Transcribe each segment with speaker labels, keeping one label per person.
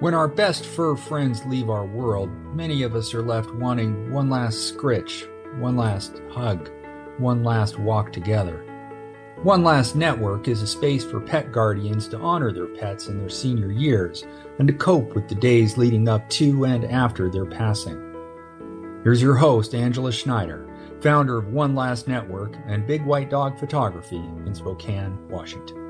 Speaker 1: When our best fur friends leave our world, many of us are left wanting one last scritch, one last hug, one last walk together. One Last Network is a space for pet guardians to honor their pets in their senior years and to cope with the days leading up to and after their passing. Here's your host, Angela Schneider, founder of One Last Network and Big White Dog Photography in Spokane, Washington.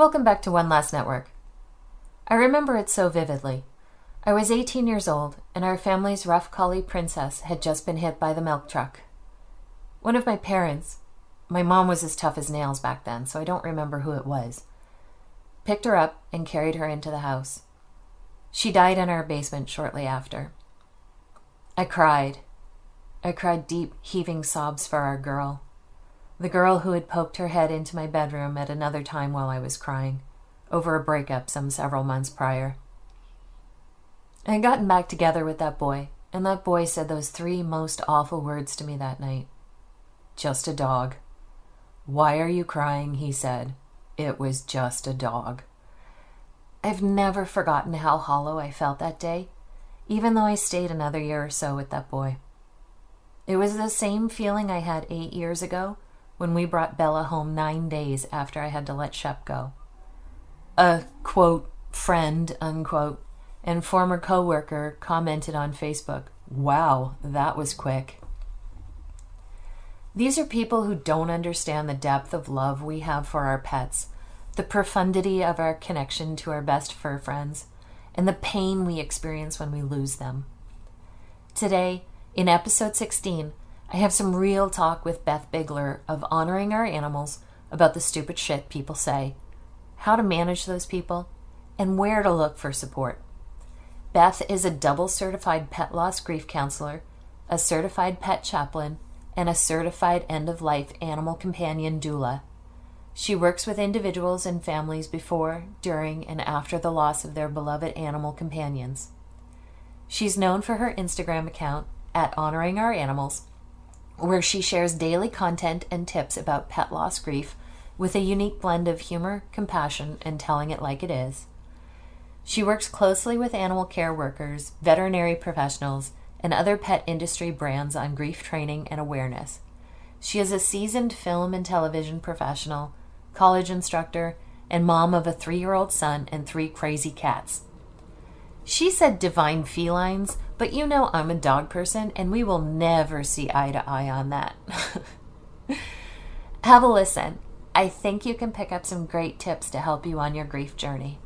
Speaker 2: Welcome back to One Last Network. I remember it so vividly. I was 18 years old, and our family's rough collie princess had just been hit by the milk truck. One of my parents, my mom was as tough as nails back then, so I don't remember who it was, picked her up and carried her into the house. She died in our basement shortly after. I cried. I cried deep, heaving sobs for our girl the girl who had poked her head into my bedroom at another time while I was crying, over a breakup some several months prior. I had gotten back together with that boy, and that boy said those three most awful words to me that night. Just a dog. Why are you crying? he said. It was just a dog. I've never forgotten how hollow I felt that day, even though I stayed another year or so with that boy. It was the same feeling I had eight years ago when we brought Bella home nine days after I had to let Shep go. A quote, friend, unquote, and former coworker commented on Facebook, Wow, that was quick. These are people who don't understand the depth of love we have for our pets, the profundity of our connection to our best fur friends, and the pain we experience when we lose them. Today, in episode 16, I have some real talk with Beth Bigler of honoring our animals about the stupid shit people say, how to manage those people, and where to look for support. Beth is a double certified pet loss grief counselor, a certified pet chaplain, and a certified end of life animal companion doula. She works with individuals and families before, during, and after the loss of their beloved animal companions. She's known for her Instagram account at Honoring Our Animals where she shares daily content and tips about pet loss grief with a unique blend of humor, compassion, and telling it like it is. She works closely with animal care workers, veterinary professionals, and other pet industry brands on grief training and awareness. She is a seasoned film and television professional, college instructor, and mom of a three year old son and three crazy cats. She said divine felines but you know I'm a dog person, and we will never see eye to eye on that. Have a listen. I think you can pick up some great tips to help you on your grief journey.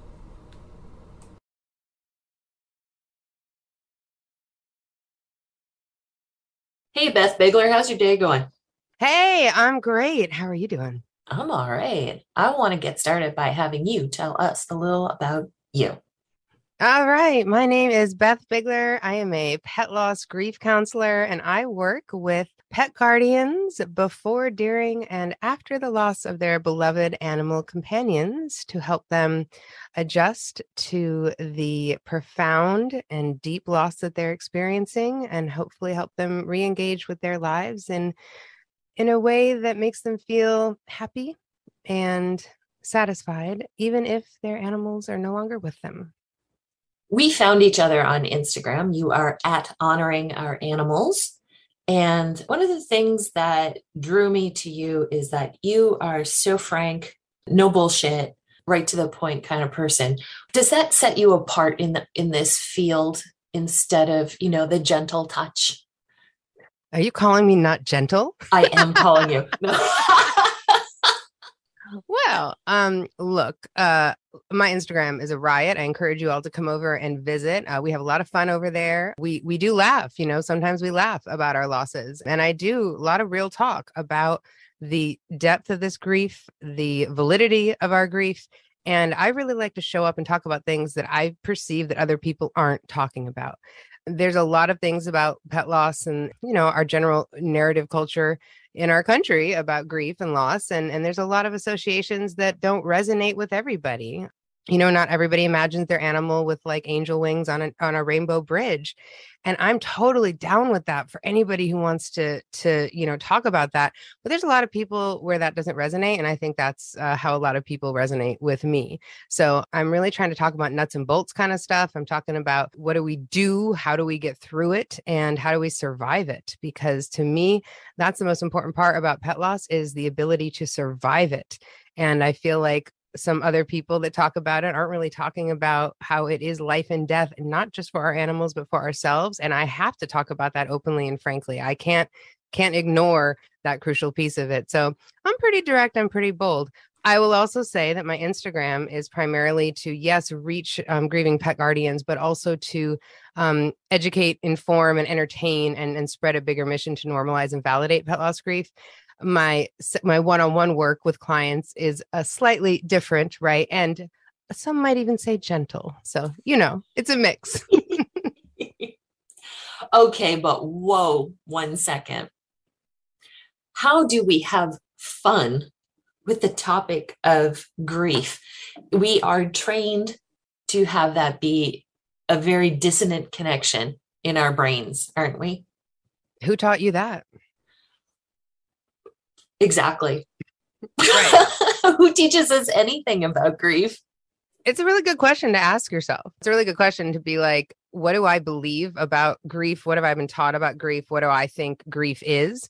Speaker 3: Hey, Beth Bigler, how's your day going?
Speaker 4: Hey, I'm great. How are you doing?
Speaker 3: I'm all right. I want to get started by having you tell us a little about you.
Speaker 4: All right. My name is Beth Bigler. I am a pet loss grief counselor and I work with pet guardians before, during, and after the loss of their beloved animal companions to help them adjust to the profound and deep loss that they're experiencing and hopefully help them re engage with their lives in, in a way that makes them feel happy and satisfied, even if their animals are no longer with them
Speaker 3: we found each other on Instagram. You are at honoring our animals. And one of the things that drew me to you is that you are so frank, no bullshit, right to the point kind of person. Does that set you apart in the in this field instead of, you know, the gentle touch?
Speaker 4: Are you calling me not gentle?
Speaker 3: I am calling you.
Speaker 4: Well, um, look, uh, my Instagram is a riot. I encourage you all to come over and visit. Uh, we have a lot of fun over there. We we do laugh, you know. Sometimes we laugh about our losses, and I do a lot of real talk about the depth of this grief, the validity of our grief, and I really like to show up and talk about things that I perceive that other people aren't talking about. There's a lot of things about pet loss and you know our general narrative culture in our country about grief and loss and and there's a lot of associations that don't resonate with everybody you know not everybody imagines their animal with like angel wings on a on a rainbow bridge and i'm totally down with that for anybody who wants to to you know talk about that but there's a lot of people where that doesn't resonate and i think that's uh, how a lot of people resonate with me so i'm really trying to talk about nuts and bolts kind of stuff i'm talking about what do we do how do we get through it and how do we survive it because to me that's the most important part about pet loss is the ability to survive it and I feel like some other people that talk about it aren't really talking about how it is life and death not just for our animals but for ourselves and i have to talk about that openly and frankly. I can't can't ignore that crucial piece of it. So i'm pretty direct i'm pretty bold. I will also say that my Instagram is primarily to, yes, reach um, grieving pet guardians, but also to um, educate, inform, and entertain and, and spread a bigger mission to normalize and validate pet loss grief my my one-on-one work with clients is a slightly different right and some might even say gentle so you know it's a mix.
Speaker 3: Okay but whoa one second. How do we have fun with the topic of grief? We are trained to have that be a very dissonant connection in our brains aren't we?
Speaker 4: Who taught you that
Speaker 3: Exactly. Right. Who teaches us anything about grief?
Speaker 4: It's a really good question to ask yourself. It's a really good question to be like, what do I believe about grief? What have I been taught about grief? What do I think grief is?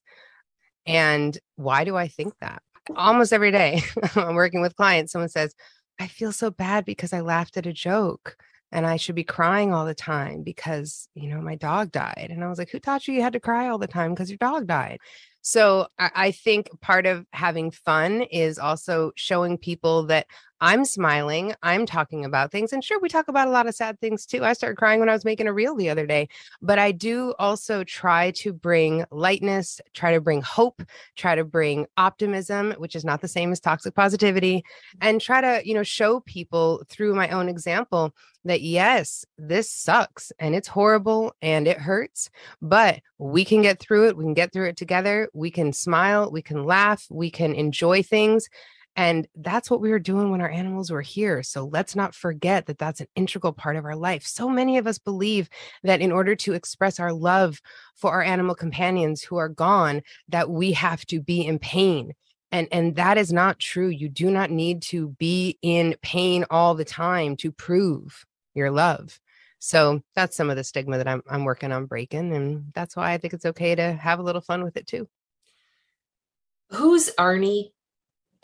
Speaker 4: And why do I think that? Almost every day, I'm working with clients. Someone says, I feel so bad because I laughed at a joke and I should be crying all the time because, you know, my dog died. And I was like, who taught you you had to cry all the time because your dog died? So I think part of having fun is also showing people that I'm smiling, I'm talking about things. And sure, we talk about a lot of sad things too. I started crying when I was making a reel the other day, but I do also try to bring lightness, try to bring hope, try to bring optimism, which is not the same as toxic positivity, mm-hmm. and try to, you know, show people through my own example that yes, this sucks and it's horrible and it hurts, but we can get through it. We can get through it together. We can smile, we can laugh, we can enjoy things. And that's what we were doing when our animals were here. So let's not forget that that's an integral part of our life. So many of us believe that in order to express our love for our animal companions who are gone, that we have to be in pain. And, and that is not true. You do not need to be in pain all the time to prove your love. So that's some of the stigma that I'm I'm working on breaking. And that's why I think it's okay to have a little fun with it too.
Speaker 3: Who's Arnie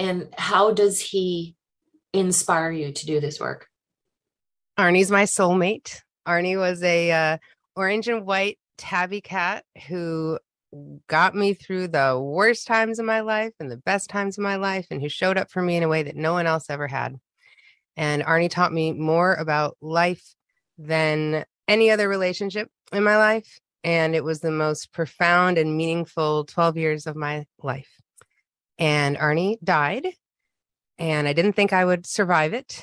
Speaker 3: and how does he inspire you to do this work?
Speaker 4: Arnie's my soulmate. Arnie was a uh, orange and white tabby cat who got me through the worst times of my life and the best times of my life and who showed up for me in a way that no one else ever had. And Arnie taught me more about life than any other relationship in my life. And it was the most profound and meaningful 12 years of my life. And Arnie died. And I didn't think I would survive it,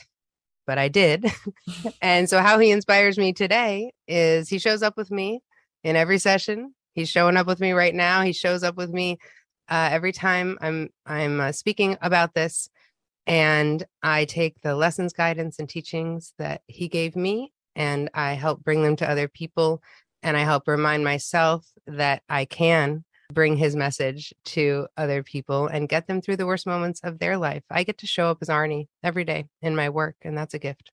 Speaker 4: but I did. and so, how he inspires me today is he shows up with me in every session. He's showing up with me right now. He shows up with me uh, every time I'm I'm uh, speaking about this, and I take the lessons, guidance, and teachings that he gave me and I help bring them to other people. And I help remind myself that I can bring his message to other people and get them through the worst moments of their life. I get to show up as Arnie every day in my work, and that's a gift.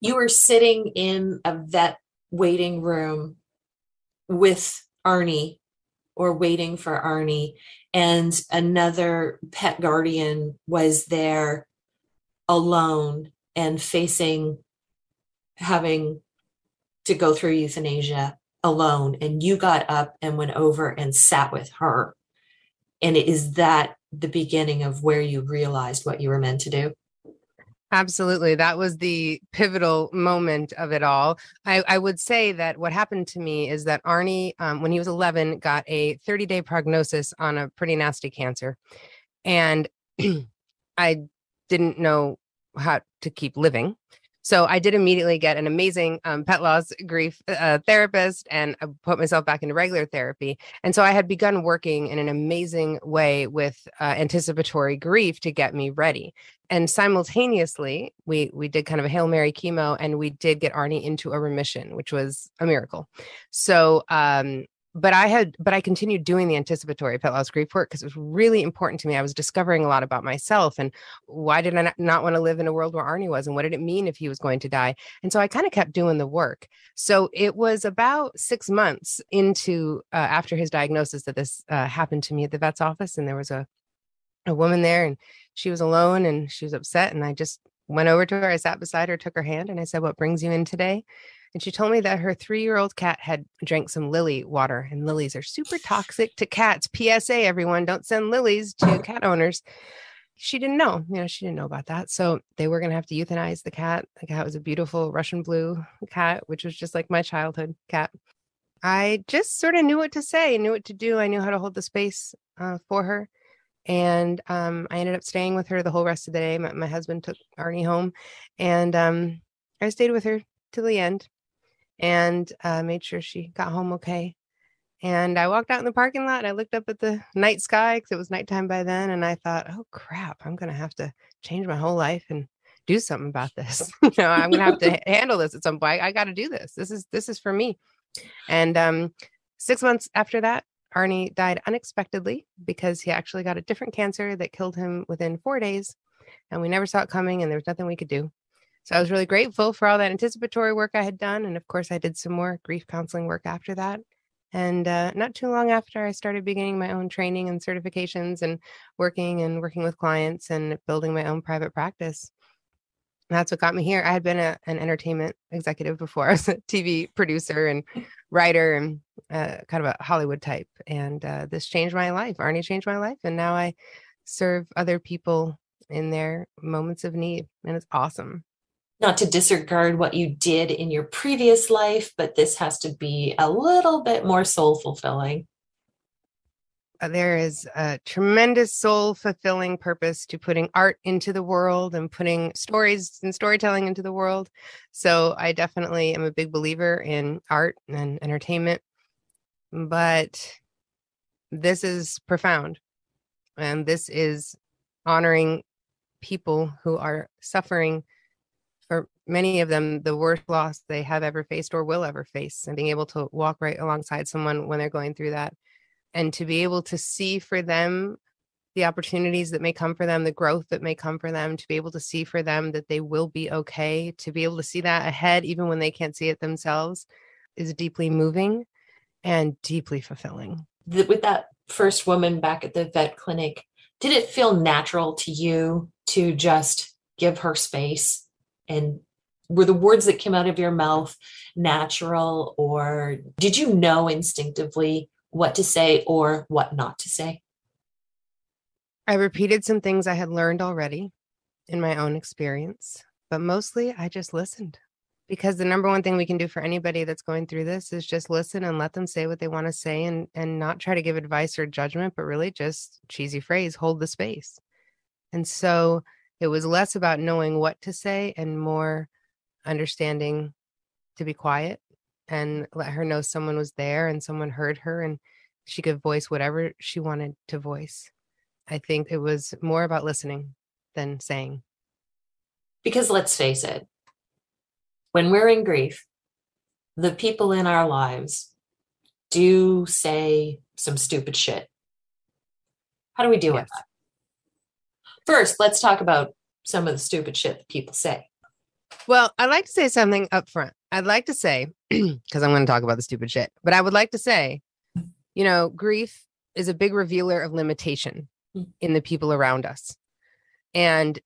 Speaker 3: You were sitting in a vet waiting room with Arnie or waiting for Arnie, and another pet guardian was there alone and facing having to go through euthanasia alone and you got up and went over and sat with her and is that the beginning of where you realized what you were meant to do
Speaker 4: Absolutely. That was the pivotal moment of it all. I, I, would say that what happened to me is that Arnie, um, when he was 11, got a 30 day prognosis on a pretty nasty cancer. And I didn't know how to keep living. So I did immediately get an amazing um, pet loss grief uh, therapist and I put myself back into regular therapy. And so I had begun working in an amazing way with uh, anticipatory grief to get me ready. And simultaneously, we we did kind of a hail mary chemo, and we did get Arnie into a remission, which was a miracle. So um, but I had, but I continued doing the anticipatory pet loss grief work because it was really important to me. I was discovering a lot about myself and why did I not want to live in a world where Arnie was and what did it mean if he was going to die? And so I kind of kept doing the work. So it was about six months into uh, after his diagnosis that this uh, happened to me at the vet's office. And there was a, a woman there and she was alone and she was upset. And I just went over to her. I sat beside her, took her hand, and I said, What brings you in today? And she told me that her three year old cat had drank some lily water, and lilies are super toxic to cats. PSA, everyone, don't send lilies to cat owners. She didn't know, you know, she didn't know about that. So they were going to have to euthanize the cat. The cat was a beautiful Russian blue cat, which was just like my childhood cat. I just sort of knew what to say, knew what to do. I knew how to hold the space uh, for her. And um, I ended up staying with her the whole rest of the day. My, my husband took Arnie home, and um, I stayed with her till the end and uh, made sure she got home okay. And I walked out in the parking lot. And I looked up at the night sky because it was nighttime by then, and I thought, "Oh crap! I'm gonna have to change my whole life and do something about this. you know, I'm gonna have to handle this at some point. I, I got to do this. This is this is for me." And um, six months after that, Arnie died unexpectedly because he actually got a different cancer that killed him within four days, and we never saw it coming, and there was nothing we could do. So I was really grateful for all that anticipatory work I had done. And of course, I did some more grief counseling work after that. And uh, not too long after, I started beginning my own training and certifications and working and working with clients and building my own private practice. And that's what got me here. I had been a, an entertainment executive before. I was a TV producer and writer and uh, kind of a Hollywood type. And uh, this changed my life. Arnie changed my life. And now I serve other people in their moments of need. And it's awesome
Speaker 3: not to disregard what you did in your previous life, but this has to be a little bit more soul fulfilling.
Speaker 4: Uh, there is a tremendous soul fulfilling purpose to putting art into the world and putting stories and storytelling into the world. So I definitely am a big believer in art and entertainment. But this is profound. And this is honoring people who are suffering many of them the worst loss they have ever faced or will ever face and being able to walk right alongside someone when they're going through that and to be able to see for them the opportunities that may come for them the growth that may come for them to be able to see for them that they will be okay to be able to see that ahead even when they can't see it themselves is deeply moving and deeply fulfilling.
Speaker 3: With that first woman back at the vet clinic did it feel natural to you to just give her space and were the words that came out of your mouth natural or did you know instinctively what to say or what not to say?
Speaker 4: I repeated some things i had learned already in my own experience but mostly i just listened. Because the number one thing we can do for anybody that's going through this is just listen and let them say what they want to say and and not try to give advice or judgment but really just cheesy phrase hold the space. And so it was less about knowing what to say and more understanding to be quiet and let her know someone was there and someone heard her and she could voice whatever she wanted to voice. I think it was more about listening than saying.
Speaker 3: Because let's face it, when we're in grief, the people in our lives do say some stupid shit. How do we deal yes. with that? First, let's talk about some of the stupid shit that people say.
Speaker 4: Well, I'd like to say something up front. I'd like to say, because I'm going to talk about the stupid shit, but I would like to say, you know, grief is a big revealer of limitation hmm. in the people around us. And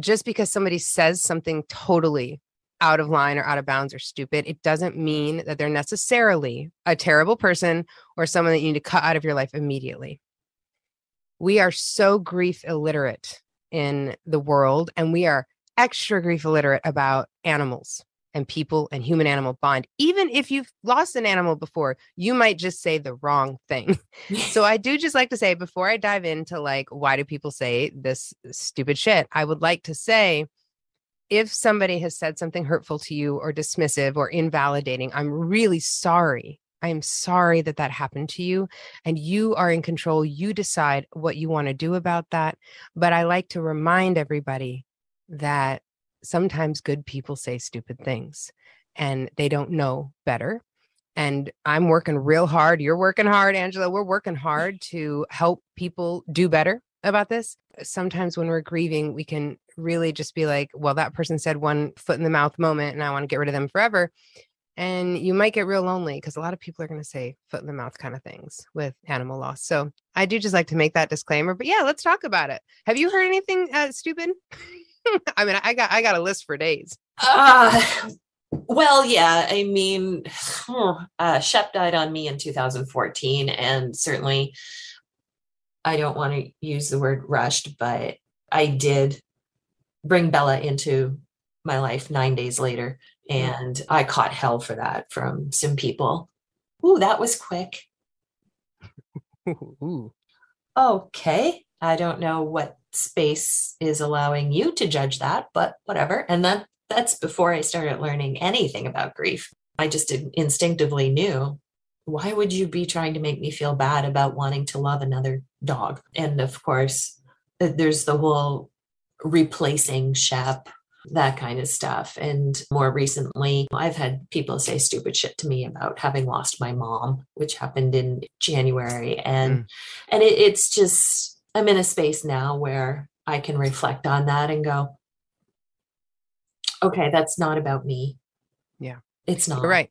Speaker 4: just because somebody says something totally out of line or out of bounds or stupid, it doesn't mean that they're necessarily a terrible person or someone that you need to cut out of your life immediately we are so grief illiterate in the world and we are extra grief illiterate about animals and people and human animal bond. Even if you've lost an animal before, you might just say the wrong thing. so I do just like to say before I dive into like why do people say this stupid shit, I would like to say if somebody has said something hurtful to you or dismissive or invalidating, I'm really sorry. I am sorry that that happened to you and you are in control. You decide what you want to do about that. But I like to remind everybody that sometimes good people say stupid things and they don't know better. And I'm working real hard. You're working hard, Angela. We're working hard to help people do better about this. Sometimes when we're grieving, we can really just be like, well, that person said one foot in the mouth moment and I want to get rid of them forever. And you might get real lonely because a lot of people are going to say foot in the mouth kind of things with animal loss. So I do just like to make that disclaimer. But yeah, let's talk about it. Have you heard anything uh, stupid? I mean, I got I got a list for days.
Speaker 3: Uh, well, yeah. I mean, uh, Shep died on me in 2014, and certainly, I don't want to use the word rushed, but I did bring Bella into my life nine days later, and I caught hell for that from some people. Ooh, that was quick.
Speaker 4: Ooh.
Speaker 3: Okay, I don't know what space is allowing you to judge that, but whatever. And that that's before I started learning anything about grief. I just instinctively knew why would you be trying to make me feel bad about wanting to love another dog? And of course, there's the whole replacing Shep, that kind of stuff. And more recently, I've had people say stupid shit to me about having lost my mom, which happened in January. And mm. and it, it's just I'm in a space now where I can reflect on that and go, okay, that's not about me.
Speaker 4: Yeah.
Speaker 3: It's not.
Speaker 4: You're right.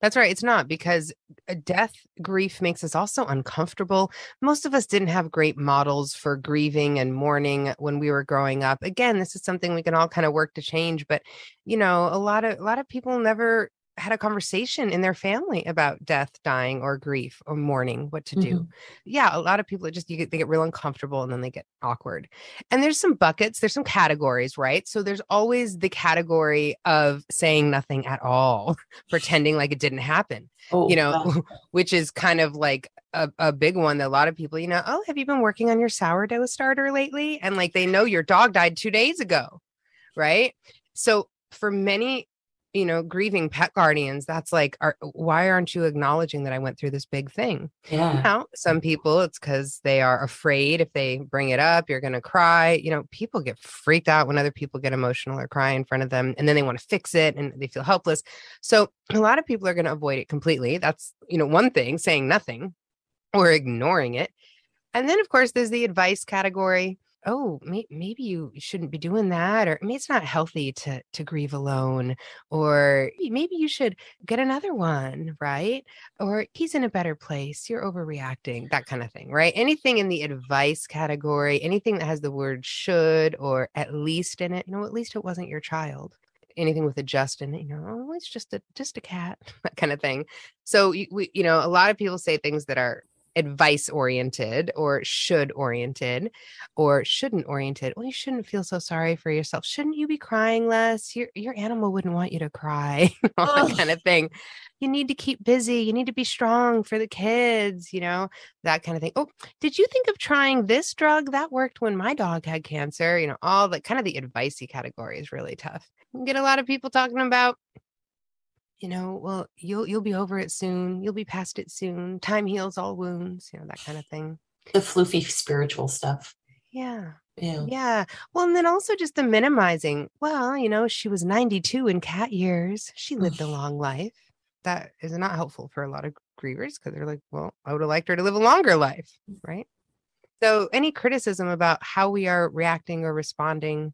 Speaker 4: That's right. It's not because uh, death grief makes us also uncomfortable. Most of us didn't have great models for grieving and mourning when we were growing up. Again, this is something we can all kind of work to change, but you know, a lot of a lot of people never had a conversation in their family about death, dying, or grief or mourning, what to do. Mm-hmm. Yeah, a lot of people just you get, they get real uncomfortable and then they get awkward. And there's some buckets, there's some categories, right? So there's always the category of saying nothing at all, pretending like it didn't happen. Oh, you know, wow. which is kind of like a, a big one that a lot of people, you know, oh, have you been working on your sourdough starter lately? And like they know your dog died two days ago, right? So for many you know, grieving pet guardians, that's like, are, why aren't you acknowledging that I went through this big thing?
Speaker 3: Yeah.
Speaker 4: Now, some people, it's because they are afraid if they bring it up, you're going to cry. You know, people get freaked out when other people get emotional or cry in front of them, and then they want to fix it and they feel helpless. So, a lot of people are going to avoid it completely. That's, you know, one thing, saying nothing or ignoring it. And then, of course, there's the advice category oh may- maybe you shouldn't be doing that or maybe it's not healthy to to grieve alone or maybe you should get another one right? Or he's in a better place you're overreacting that kind of thing right? Anything in the advice category anything that has the word should or at least in it you know at least it wasn't your child. Anything with a just in it, you know, oh, it's just a just a cat, that kind of thing. So we, you know, a lot of people say things that are advice oriented or should oriented or shouldn't oriented. Well you shouldn't feel so sorry for yourself. Shouldn't you be crying less? Your your animal wouldn't want you to cry all that kind of thing. You need to keep busy. You need to be strong for the kids you know that kind of thing. Oh did you think of trying this drug? That worked when my dog had cancer you know all the kind of the advicey category is really tough. You get a lot of people talking about you know, well, you'll you'll be over it soon. You'll be past it soon. Time heals all wounds, you know, that kind of thing.
Speaker 3: The floofy spiritual stuff.
Speaker 4: Yeah.
Speaker 3: Yeah.
Speaker 4: Yeah. Well, and then also just the minimizing. Well, you know, she was 92 in cat years. She lived a long life. That is not helpful for a lot of grievers because they're like, well, I would have liked her to live a longer life. Right. So, any criticism about how we are reacting or responding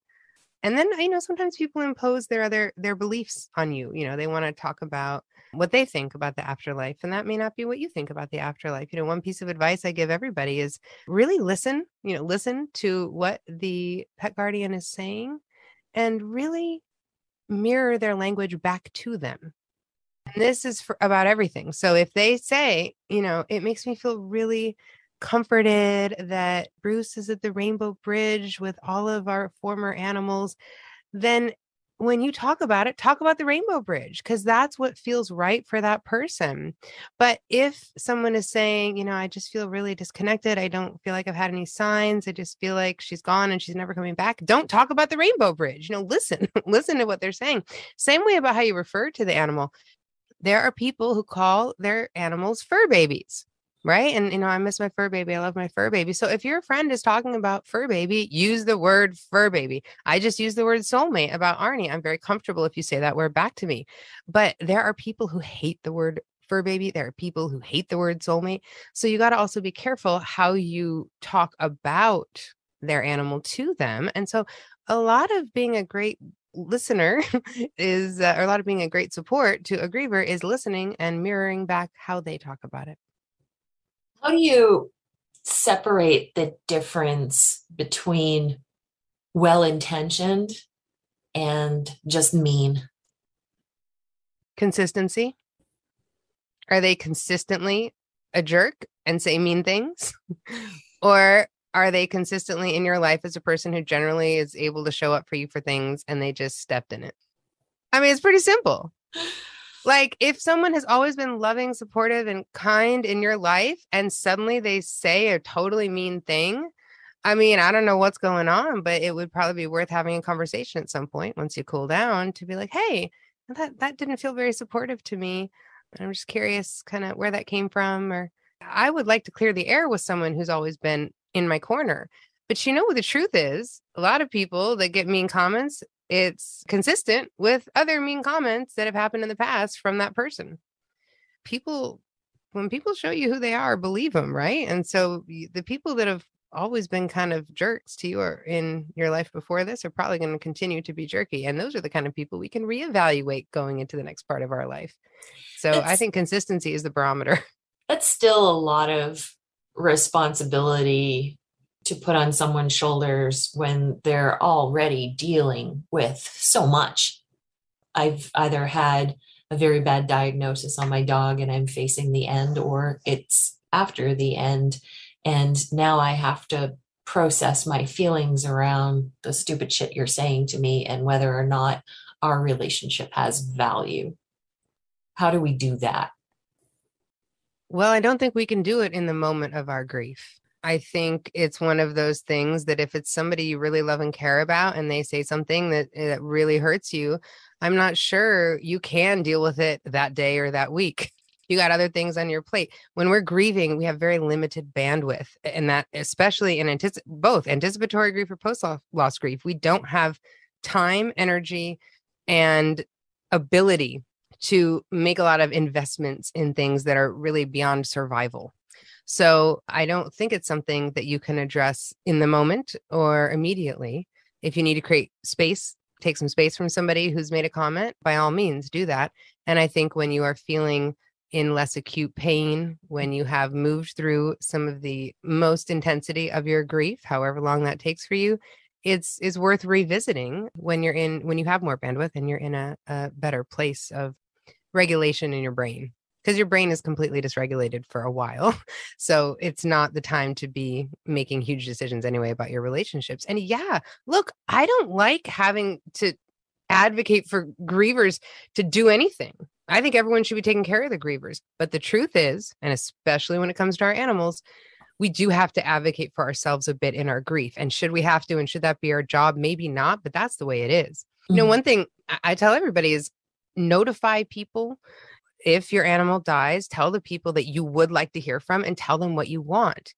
Speaker 4: and then you know sometimes people impose their other their beliefs on you you know they want to talk about what they think about the afterlife and that may not be what you think about the afterlife. You know one piece of advice i give everybody is really listen you know listen to what the pet guardian is saying and really mirror their language back to them. And this is for about everything. So if they say you know it makes me feel really comforted that Bruce is at the Rainbow Bridge with all of our former animals, then when you talk about it, talk about the rainbow bridge because that's what feels right for that person. But if someone is saying, you know, I just feel really disconnected, I don't feel like I've had any signs, I just feel like she's gone and she's never coming back, don't talk about the rainbow bridge. You know, listen, listen to what they're saying. Same way about how you refer to the animal. There are people who call their animals fur babies right? And you know, I miss my fur baby. I love my fur baby. So if your friend is talking about fur baby, use the word fur baby. I just use the word soulmate about Arnie. I'm very comfortable if you say that word back to me. But there are people who hate the word fur baby. There are people who hate the word soulmate. So you got to also be careful how you talk about their animal to them. And so a lot of being a great listener is, uh, or a lot of being a great support to a griever is listening and mirroring back how they talk about it.
Speaker 3: How do you separate the difference between well intentioned and just mean?
Speaker 4: Consistency. Are they consistently a jerk and say mean things? or are they consistently in your life as a person who generally is able to show up for you for things and they just stepped in it? I mean, it's pretty simple. Like if someone has always been loving, supportive, and kind in your life, and suddenly they say a totally mean thing, I mean, I don't know what's going on, but it would probably be worth having a conversation at some point once you cool down to be like, hey, that that didn't feel very supportive to me. I'm just curious kind of where that came from. Or I would like to clear the air with someone who's always been in my corner. But you know what the truth is? A lot of people that get mean comments it's consistent with other mean comments that have happened in the past from that person. People, when people show you who they are, believe them, right? And so the people that have always been kind of jerks to you or in your life before this are probably going to continue to be jerky. And those are the kind of people we can reevaluate going into the next part of our life. So it's, I think consistency is the barometer.
Speaker 3: That's still a lot of responsibility to put on someone's shoulders when they're already dealing with so much. I've either had a very bad diagnosis on my dog and I'm facing the end, or it's after the end. And now I have to process my feelings around the stupid shit you're saying to me and whether or not our relationship has value. How do we do that?
Speaker 4: Well, I don't think we can do it in the moment of our grief. I think it's one of those things that if it's somebody you really love and care about and they say something that, eh, that really hurts you, I'm not sure you can deal with it that day or that week. You got other things on your plate. When we're grieving, we have very limited bandwidth, and that especially in anticip- both anticipatory grief or post loss grief, we don't have time, energy, and ability to make a lot of investments in things that are really beyond survival. So I don't think it's something that you can address in the moment or immediately. If you need to create space, take some space from somebody who's made a comment, by all means, do that. And I think when you are feeling in less acute pain, when you have moved through some of the most intensity of your grief, however long that takes for you, it's is worth revisiting when you're in when you have more bandwidth and you're in a, a better place of regulation in your brain because your brain is completely dysregulated for a while. So it's not the time to be making huge decisions anyway about your relationships. And yeah, look, I don't like having to advocate for grievers to do anything. I think everyone should be taking care of the grievers. But the truth is, and especially when it comes to our animals, we do have to advocate for ourselves a bit in our grief. And should we have to, and should that be our job? Maybe not, but that's the way it is. Mm-hmm. You know, mm-hmm. one thing I tell everybody is notify people if your animal dies, tell the people that you would like to hear from and tell them what you want.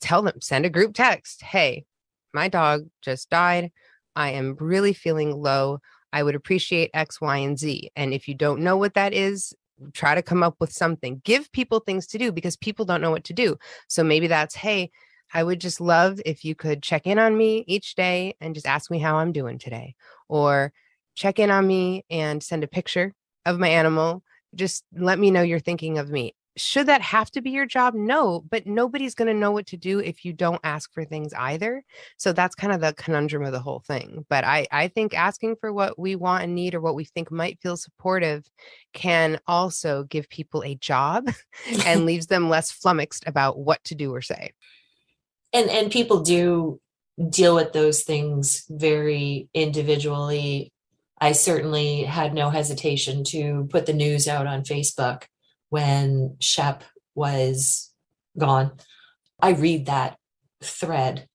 Speaker 4: Tell them, send a group text. Hey, my dog just died. I am really feeling low. I would appreciate X, Y, and Z. And if you don't know what that is, try to come up with something. Give people things to do because people don't know what to do. So maybe that's, hey, I would just love if you could check in on me each day and just ask me how I'm doing today. Or check in on me and send a picture of my animal just let me know you're thinking of me. Should that have to be your job? No, but nobody's going to know what to do if you don't ask for things either. So that's kind of the conundrum of the whole thing. But I, I think asking for what we want and need or what we think might feel supportive can also give people a job and leaves them less flummoxed about what to do or say.
Speaker 3: And and people do deal with those things very individually I certainly had no hesitation to put the news out on Facebook when Shep was gone. I read that thread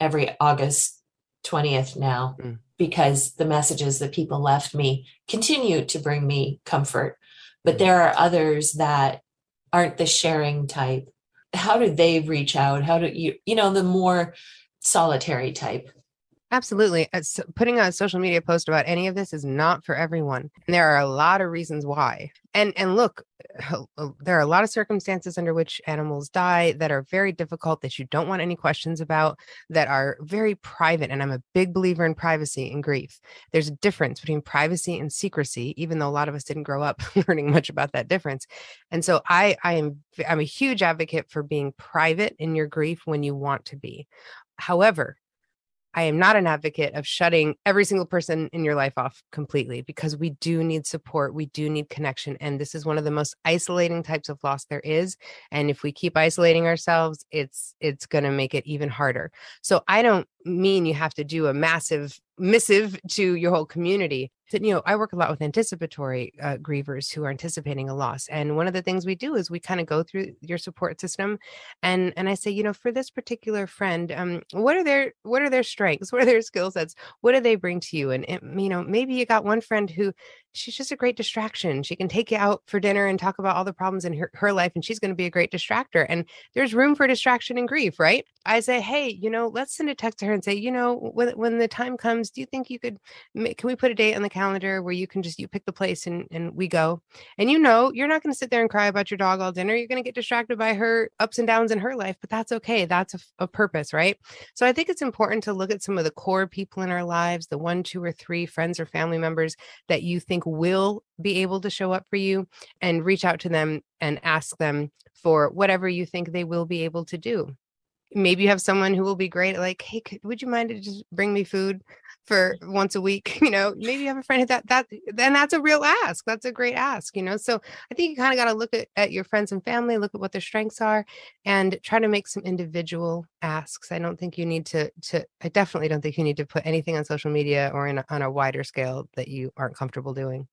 Speaker 3: every August 20th now mm. because the messages that people left me continue to bring me comfort. But mm. there are others that aren't the sharing type. How do they reach out? How do you, you know, the more solitary type?
Speaker 4: Absolutely. Uh, putting a social media post about any of this is not for everyone. And there are a lot of reasons why. And and look, uh, there are a lot of circumstances under which animals die that are very difficult that you don't want any questions about that are very private and I'm a big believer in privacy and grief. There's a difference between privacy and secrecy even though a lot of us didn't grow up learning much about that difference. And so I I am I'm a huge advocate for being private in your grief when you want to be. However, I am not an advocate of shutting every single person in your life off completely because we do need support. We do need connection. And this is one of the most isolating types of loss there is. And if we keep isolating ourselves, it's it's gonna make it even harder. So I don't mean you have to do a massive missive to your whole community. That you know i work a lot with anticipatory uh, grievers who are anticipating a loss and one of the things we do is we kind of go through your support system and and i say you know for this particular friend um what are their what are their strengths? What are their skill sets? What do they bring to you? And, and you know maybe you got one friend who she's just a great distraction. She can take you out for dinner and talk about all the problems in her, her life, and she's going to be a great distractor. And there's room for distraction and grief, right? I say, hey, you know, let's send a text to her and say, you know, when, when the time comes, do you think you could, can we put a date on the calendar where you can just, you pick the place and, and we go? And you know, you're not going to sit there and cry about your dog all dinner. You're going to get distracted by her ups and downs in her life, but that's okay. That's a, a purpose, right? So I think it's important to look at some of the core people in our lives, the one, two, or three friends or family members that you think will be able to show up for you and reach out to them and ask them for whatever you think they will be able to do. Maybe you have someone who will be great, like, hey, could, would you mind to just bring me food for mm. once a week? You know, maybe you have a friend that that then that's a real ask. That's a great ask, you know. So I think you kind of got to look at, at your friends and family, look at what their strengths are, and try to make some individual asks. I don't think you need to to I definitely don't think you need to put anything on social media or in a, on a wider scale that you aren't comfortable doing.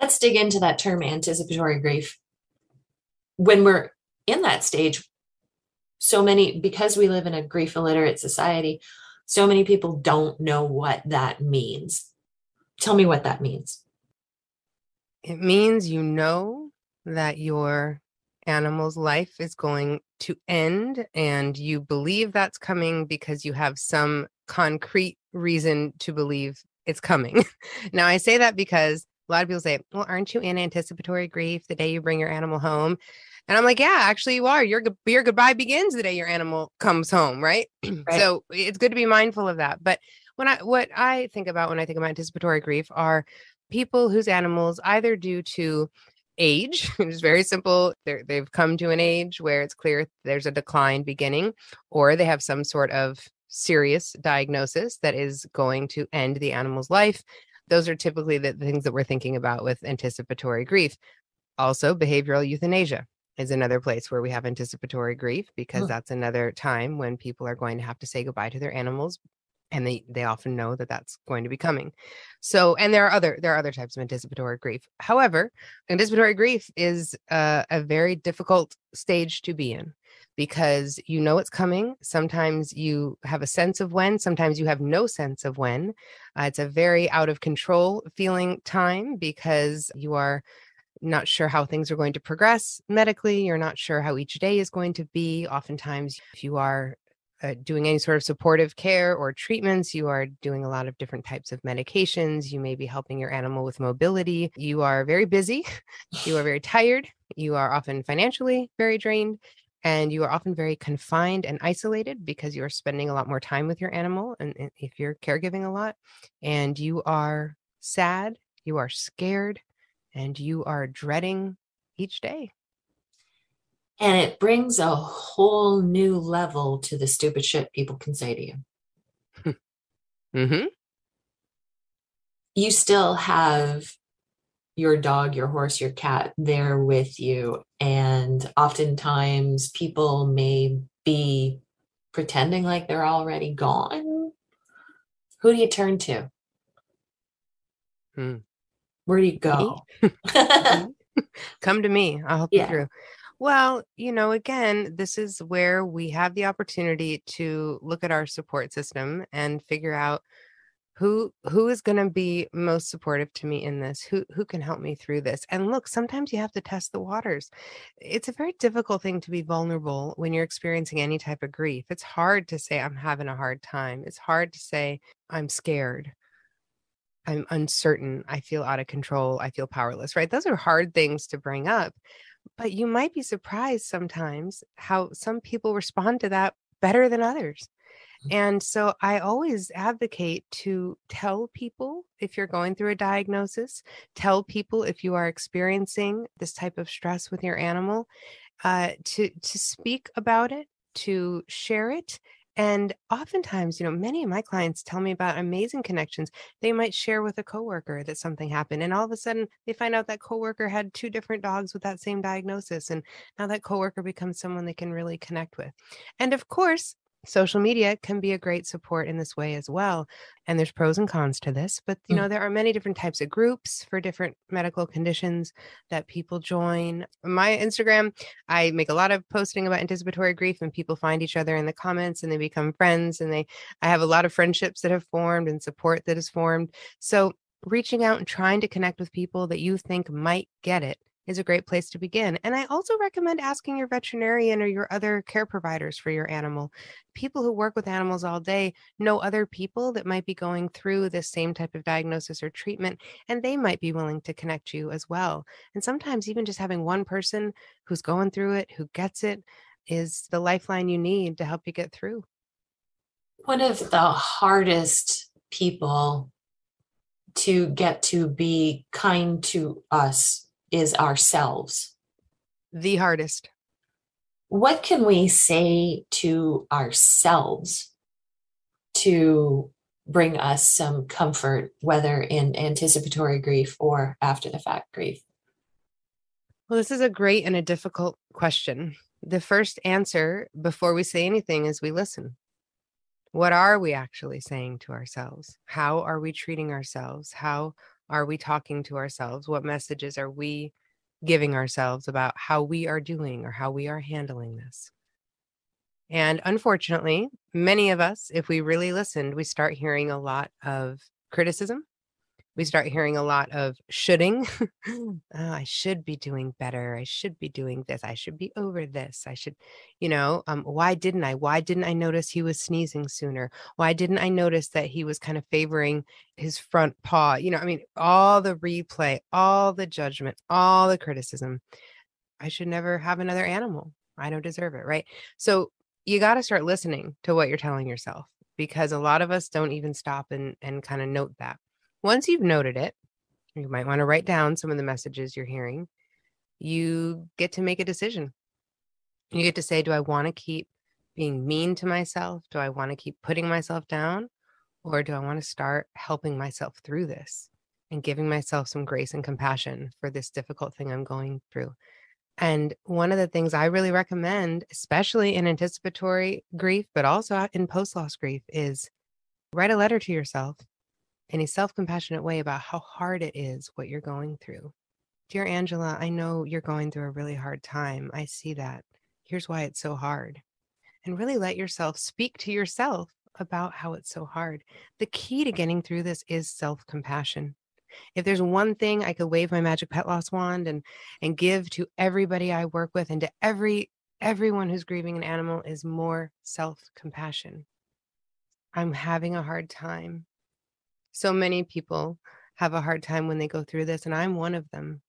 Speaker 3: Let's dig into that term anticipatory grief. When we're in that stage, so many, because we live in a grief illiterate society, so many people don't know what that means. Tell me what that means.
Speaker 4: It means you know that your animal's life is going to end and you believe that's coming because you have some concrete reason to believe it's coming. now, I say that because a lot of people say, Well, aren't you in anticipatory grief the day you bring your animal home? And I'm like, Yeah, actually, you are. Your, your goodbye begins the day your animal comes home, right? right? So it's good to be mindful of that. But when I, what I think about when I think about anticipatory grief are people whose animals, either due to age, which is very simple, they they've come to an age where it's clear there's a decline beginning, or they have some sort of serious diagnosis that is going to end the animal's life those are typically the things that we're thinking about with anticipatory grief. Also, behavioral euthanasia is another place where we have anticipatory grief because that's another time when people are going to have to say goodbye to their animals and they they often know that that's going to be coming so and there are other there are other types of anticipatory grief however anticipatory grief is uh, a very difficult stage to be in because you know it's coming. Sometimes you have a sense of when, sometimes you have no sense of when. Uh, it's a very out of control feeling time because you are not sure how things are going to progress medically. You're not sure how each day is going to be. Oftentimes, if you are uh, doing any sort of supportive care or treatments, you are doing a lot of different types of medications. You may be helping your animal with mobility. You are very busy. you are very tired. You are often financially very drained and you are often very confined and isolated because you are spending a lot more time with your animal and if you're caregiving a lot and you are sad you are scared and you are dreading each day
Speaker 3: and it brings a whole new level to the stupid shit people can say to you mm-hmm. you still have your dog, your horse, your cat there with you. And oftentimes people may be pretending like they're already gone. Who do you turn to?
Speaker 4: Hmm.
Speaker 3: Where do you go?
Speaker 4: Come to me. I'll help
Speaker 3: Yeah.
Speaker 4: you through. Well, you know, again, this is where we have the opportunity to look at our support system and figure out who who is going to be most supportive to me in this who who can help me through this and look sometimes you have to test the waters it's a very difficult thing to be vulnerable when you're experiencing any type of grief it's hard to say i'm having a hard time it's hard to say i'm scared i'm uncertain i feel out of control i feel powerless right those are hard things to bring up but you might be surprised sometimes how some people respond to that better than others and so I always advocate to tell people if you're going through a diagnosis, tell people if you are experiencing this type of stress with your animal, uh, to to speak about it, to share it. And oftentimes, you know, many of my clients tell me about amazing connections. They might share with a coworker that something happened, and all of a sudden they find out that coworker had two different dogs with that same diagnosis. And now that coworker becomes someone they can really connect with. And of course, social media can be a great support in this way as well and there's pros and cons to this but you
Speaker 3: Mm.
Speaker 4: know there are many different types of groups for different medical conditions that people join my instagram i make a lot of posting about anticipatory grief and people find each other in the comments and they become friends and they i have a lot of friendships that have formed and support that is formed so reaching out and trying to connect with people that you think might get it is a great place to begin. And I also recommend asking your veterinarian or your other care providers for your animal. People who work with animals all day know other people that might be going through this same type of diagnosis or treatment, and they might be willing to connect you as well. And sometimes, even just having one person who's going through it, who gets it, is the lifeline you need to help you get through.
Speaker 3: One of the hardest people to get to be kind to us is ourselves.
Speaker 4: The hardest.
Speaker 3: What can we say to ourselves to bring us some comfort, whether in anticipatory grief or after the fact grief?
Speaker 4: Well, this is a great and a difficult question. The first answer before we say anything is we listen. What are we actually saying to ourselves? How are we treating ourselves? How are we talking to ourselves? What messages are we giving ourselves about how we are doing or how we are handling this? And unfortunately, many of us, if we really listened, we start hearing a lot of criticism. We start hearing a lot of shoulding. oh, I should be doing better. I should be doing this. I should be over this. I should, you know, um, why didn't I? Why didn't I notice he was sneezing sooner? Why didn't I notice that he was kind of favoring his front paw? You know, I mean, all the replay, all the judgment, all the criticism. I should never have another animal. I don't deserve it. Right. So you got to start listening to what you're telling yourself because a lot of us don't even stop and, and kind of note that. Once you've noted it, you might want to write down some of the messages you're hearing. You get to make a decision. You get to say, do I want to keep being mean to myself? Do I want to keep putting myself down? Or do I want to start helping myself through this and giving myself some grace and compassion for this difficult thing I'm going through? And one of the things I really recommend, especially in anticipatory grief, but also in post loss grief, is write a letter to yourself in a self compassionate way about how hard it is what you're going through. Dear Angela, I know you're going through a really hard time. I see that. Here's why it's so hard. And really let yourself speak to yourself about how it's so hard. The key to getting through this is self compassion. If there's one thing I could wave my magic pet loss wand and and give to everybody I work with and to every everyone who's grieving an animal is more self-compassion. I'm having a hard time. So many people have a hard time when they go through this and I'm one of them.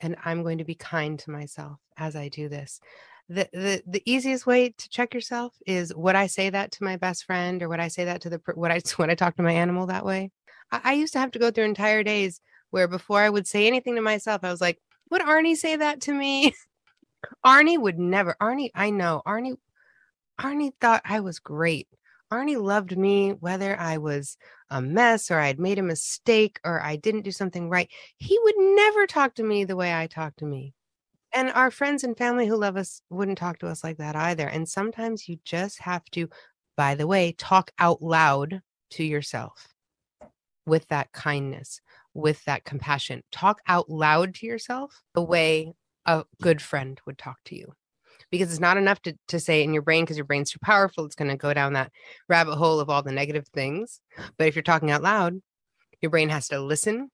Speaker 4: And I'm going to be kind to myself as I do this. The, the the easiest way to check yourself is would I say that to my best friend or would I say that to the what I when I talk to my animal that way? I, I used to have to go through entire days where before I would say anything to myself, I was like, would Arnie say that to me? Arnie would never. Arnie, I know. Arnie, Arnie thought I was great. Arnie loved me whether I was a mess or I'd made a mistake or I didn't do something right. He would never talk to me the way I talk to me. And our friends and family who love us wouldn't talk to us like that either. And sometimes you just have to, by the way, talk out loud to yourself with that kindness. with that compassion. Talk out loud to yourself the way a good friend would talk to you. Because it's not enough to, to say in your brain because your brain's too powerful. It's going to go down that rabbit hole of all the negative things. But if you're talking out loud, your brain has to listen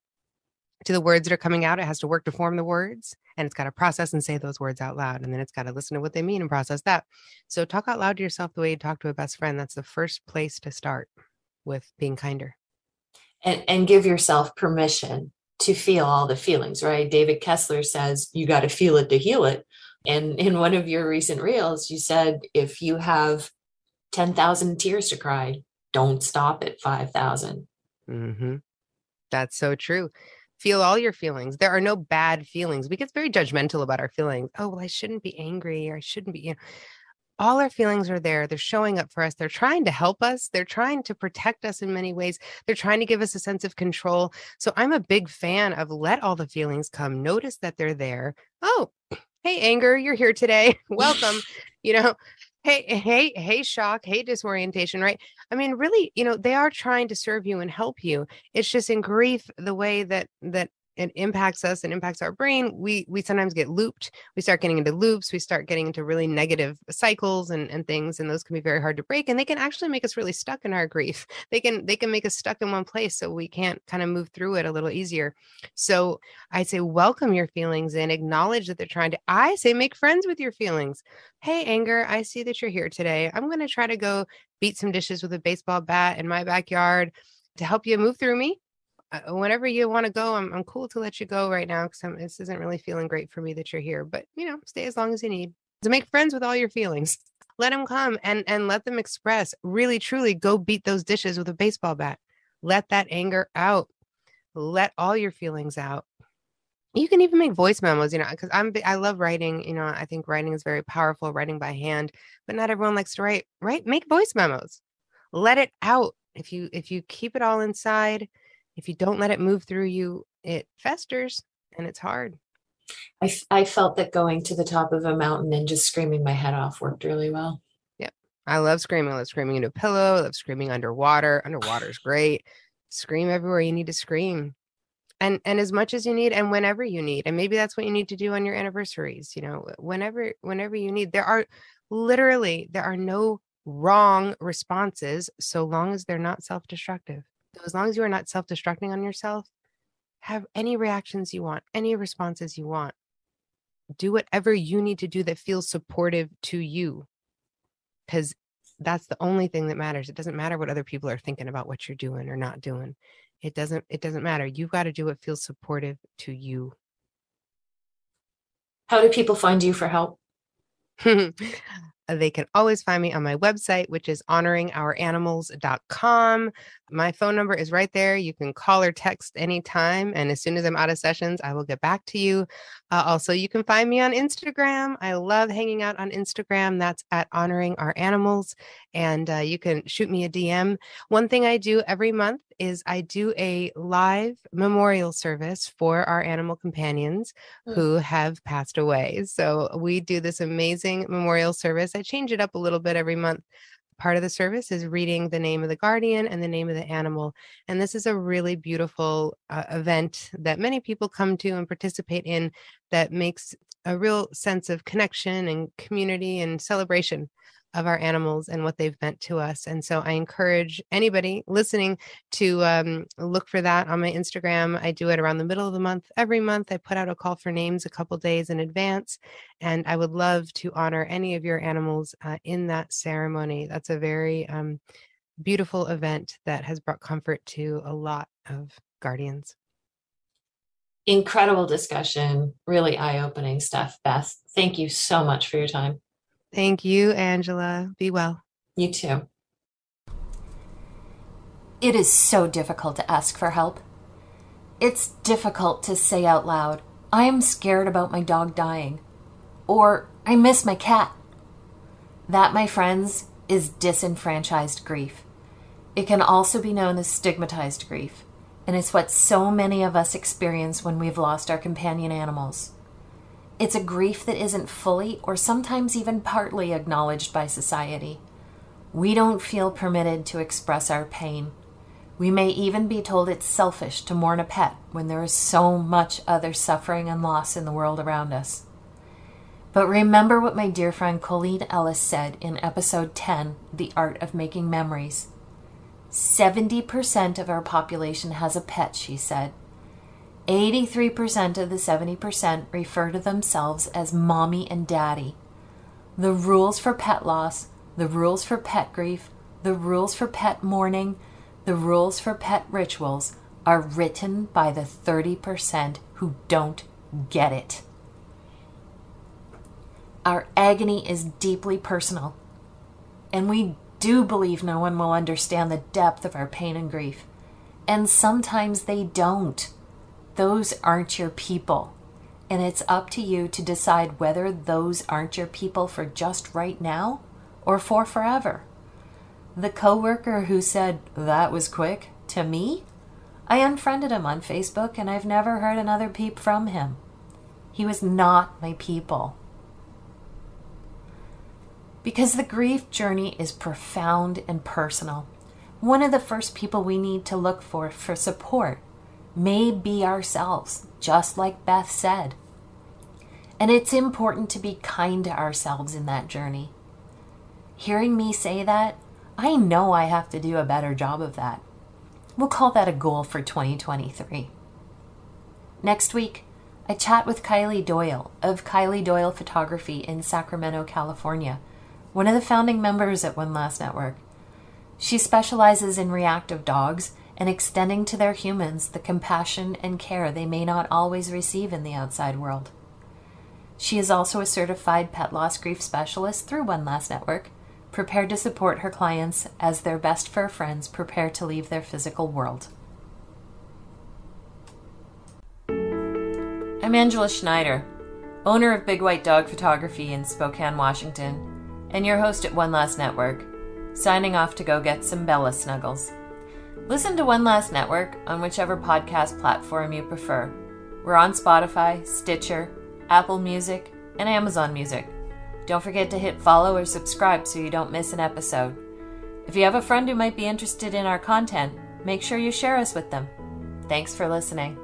Speaker 4: to the words that are coming out. It has to work to form the words and it's got to process and say those words out loud. And then it's got to listen to what they mean and process that. So talk out loud to yourself the way you talk to a best friend. That's the first place to start with being kinder.
Speaker 3: And, and give yourself permission to feel all the feelings, right? David Kessler says you got to feel it to heal it. And in one of your recent reels, you said if you have 10,000 tears to cry, don't stop at 5,000.
Speaker 4: Mm-hmm. That's so true feel all your feelings. There are no bad feelings. We get very judgmental about our feelings. Oh, well, I shouldn't be angry or I shouldn't be, you know. All our feelings are there. They're showing up for us. They're trying to help us. They're trying to protect us in many ways. They're trying to give us a sense of control. So I'm a big fan of let all the feelings come. Notice that they're there. Oh, hey, anger, you're here today. Welcome. you know, hey hey hey shock hey disorientation right i mean really you know they are trying to serve you and help you it's just in grief the way that that it impacts us and impacts our brain we we sometimes get looped we start getting into loops we start getting into really negative cycles and, and things and those can be very hard to break and they can actually make us really stuck in our grief. They can they can make us stuck in one place so we can't kind of move through it a little easier. So i say welcome your feelings and acknowledge that they're trying to i say make friends with your feelings. Hey anger i see that you're here today. I'm going to try to go beat some dishes with a baseball bat in my backyard to help you move through me Uh, whenever you want to go, I'm, I'm cool to let you go right now because this isn't really feeling great for me that you're here. But you know, stay as long as you need to make friends with all your feelings. Let them come and and let them express. Really, truly, go beat those dishes with a baseball bat. Let that anger out. Let all your feelings out. You can even make voice memos, you know, because I'm I love writing. You know, I think writing is very powerful, writing by hand. But not everyone likes to write. Right? Make voice memos. Let it out. If you if you keep it all inside, if you don't let it move through you, it festers and it's hard.
Speaker 3: I, I felt that going to the top of a mountain and just screaming my head off worked really well.
Speaker 4: Yep. I love screaming. I love screaming into a pillow. I love screaming underwater. Underwater is great. Scream everywhere you need to scream. And and as much as you need and whenever you need. And maybe that's what you need to do on your anniversaries, you know, whenever whenever you need. There are literally there are no wrong responses so long as they're not self-destructive. So as long as you are not self-destructing on yourself, have any reactions you want, any responses you want. Do whatever you need to do that feels supportive to you. Because that's the only thing that matters. It doesn't matter what other people are thinking about what you're doing or not doing. It doesn't it doesn't matter. You've got to do what feels supportive to you.
Speaker 3: How do people find you for help?
Speaker 4: They can always find me on my website, which is honoringouranimals.com. My phone number is right there. You can call or text anytime. And as soon as I'm out of sessions, I will get back to you. Uh, also, you can find me on Instagram. I love hanging out on Instagram. That's at honoring our animals. And uh, you can shoot me a DM. One thing I do every month is I do a live memorial service for our animal companions mm. who have passed away. So we do this amazing memorial service. I change it up a little bit every month part of the service is reading the name of the guardian and the name of the animal. And this is a really beautiful uh, event that many people come to and participate in that makes a real sense of connection and community and celebration of our animals and what they've meant to us. And so I encourage anybody listening to um, look for that on my Instagram. I do it around the middle of the month. Every month, I put out a call for names a couple days in advance. And I would love to honor any of your animals uh, in that ceremony. That's a very um, beautiful event that has brought comfort to a lot of guardians.
Speaker 3: Incredible discussion, really eye opening stuff, Beth. Thank you so much for your time.
Speaker 4: Thank you, Angela. Be well.
Speaker 3: You too.
Speaker 2: It is so difficult to ask for help. It's difficult to say out loud, I am scared about my dog dying, or I miss my cat. That, my friends, is disenfranchised grief. It can also be known as stigmatized grief, and it's what so many of us experience when we've lost our companion animals. It's a grief that isn't fully or sometimes even partly acknowledged by society. We don't feel permitted to express our pain. We may even be told it's selfish to mourn a pet when there is so much other suffering and loss in the world around us. But remember what my dear friend Colleen Ellis said in episode 10, The Art of Making Memories. 70% of our population has a pet, she said. 83% of the 70% refer to themselves as mommy and daddy. The rules for pet loss, the rules for pet grief, the rules for pet mourning, the rules for pet rituals are written by the 30% who don't get it. Our agony is deeply personal, and we do believe no one will understand the depth of our pain and grief. And sometimes they don't. Those aren't your people. And it's up to you to decide whether those aren't your people for just right now or for forever. The coworker who said that was quick to me, I unfriended him on Facebook and I've never heard another peep from him. He was not my people. Because the grief journey is profound and personal. One of the first people we need to look for for support may be ourselves, just like Beth said. And it's important to be kind to ourselves in that journey. Hearing me say that, I know I have to do a better job of that. We'll call that a goal for 2023. Next week, I chat with Kylie Doyle of Kylie Doyle Photography in Sacramento, California one of the founding members at One Last Network. She specializes in reactive dogs and extending to their humans the compassion and care they may not always receive in the outside world. She is also a certified pet loss grief specialist through One Last Network, prepared to support her clients as their best fur friends prepare to leave their physical world. I'm Angela Schneider, owner of Big White Dog Photography in Spokane, Washington and your host at One Last Network, signing off to go get some Bella snuggles. Listen to One Last Network on whichever podcast platform you prefer. We're on Spotify, Stitcher, Apple Music, and Amazon Music. Don't forget to hit follow or subscribe so you don't miss an episode. If you have a friend who might be interested in our content, make sure you share us with them. Thanks for listening.